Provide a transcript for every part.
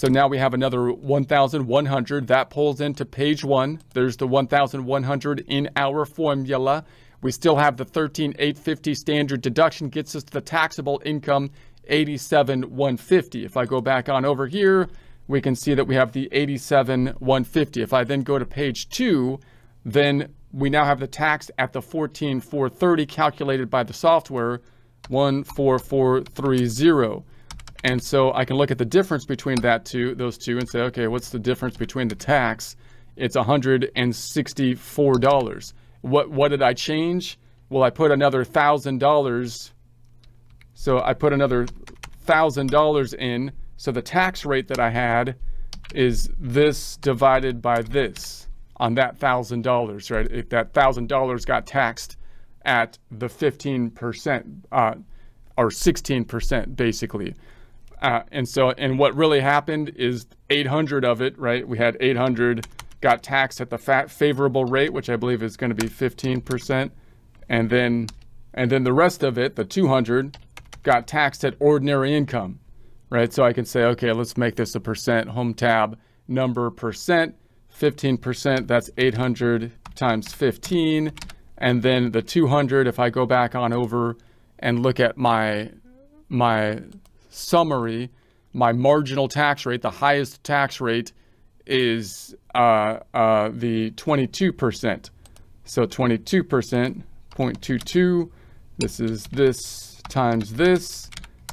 So now we have another 1,100. That pulls into page one. There's the 1,100 in our formula. We still have the 13,850 standard deduction gets us to the taxable income 87,150. If I go back on over here, we can see that we have the 87,150. If I then go to page two, then we now have the tax at the 14,430 calculated by the software, 14430. And so I can look at the difference between that two, those two and say, okay, what's the difference between the tax? It's $164. What, what did I change? Well, I put another $1,000. So I put another $1,000 in. So the tax rate that I had is this divided by this on that $1,000, right? If that $1,000 got taxed at the 15% uh, or 16% basically. Uh, and so, and what really happened is 800 of it, right? We had 800 got taxed at the fat favorable rate, which I believe is going to be 15%. And then, and then the rest of it, the 200 got taxed at ordinary income, right? So I can say, okay, let's make this a percent home tab number percent, 15%, that's 800 times 15. And then the 200, if I go back on over and look at my, my summary, my marginal tax rate, the highest tax rate is uh, uh, the 22%. So 22%, 0.22, this is this times this,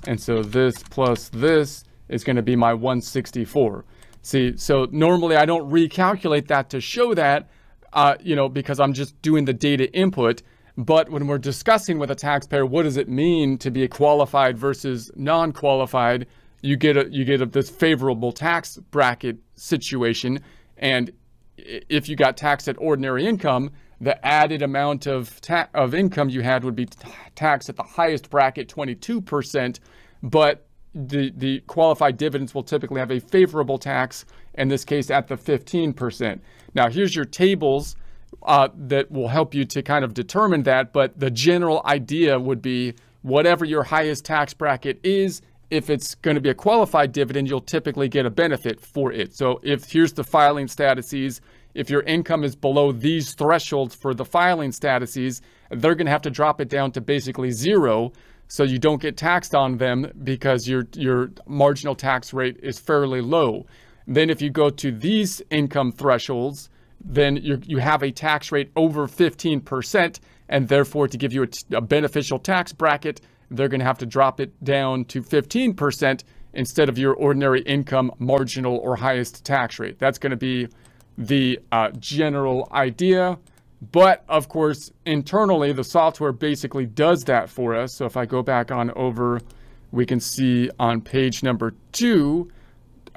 and so this plus this is going to be my 164. See, so normally I don't recalculate that to show that, uh, you know, because I'm just doing the data input. But when we're discussing with a taxpayer, what does it mean to be a qualified versus non-qualified? You get a you get a, this favorable tax bracket situation, and if you got taxed at ordinary income, the added amount of of income you had would be taxed at the highest bracket, 22%, but the the qualified dividends will typically have a favorable tax, in this case at the 15%. Now here's your tables uh, that will help you to kind of determine that. But the general idea would be whatever your highest tax bracket is, if it's going to be a qualified dividend, you'll typically get a benefit for it. So if here's the filing statuses, if your income is below these thresholds for the filing statuses, they're going to have to drop it down to basically zero so you don't get taxed on them because your your marginal tax rate is fairly low. Then if you go to these income thresholds, then you you have a tax rate over 15%, and therefore to give you a, a beneficial tax bracket, they're going to have to drop it down to 15% instead of your ordinary income marginal or highest tax rate. That's going to be the uh, general idea. But of course, internally, the software basically does that for us. So if I go back on over, we can see on page number two,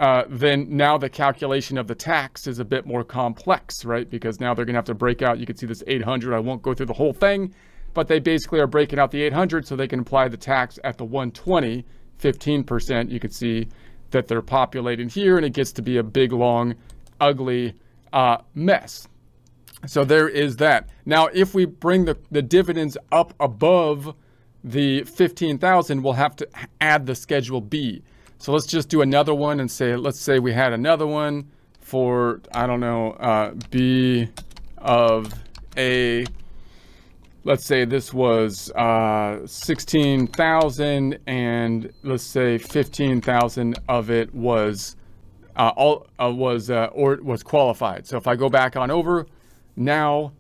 uh, then now the calculation of the tax is a bit more complex, right? Because now they're going to have to break out, you can see this 800. I won't go through the whole thing, but they basically are breaking out the 800 so they can apply the tax at the 120, 15%. You can see that they're populating here and it gets to be a big, long, ugly uh, mess. So there is that. Now, if we bring the, the dividends up above the 15,000, we'll have to add the Schedule B. So let's just do another one and say, let's say we had another one for, I don't know, uh, B of A. Let's say this was uh, 16,000 and let's say 15,000 of it was uh, all uh, was uh, or was qualified. So if I go back on over, now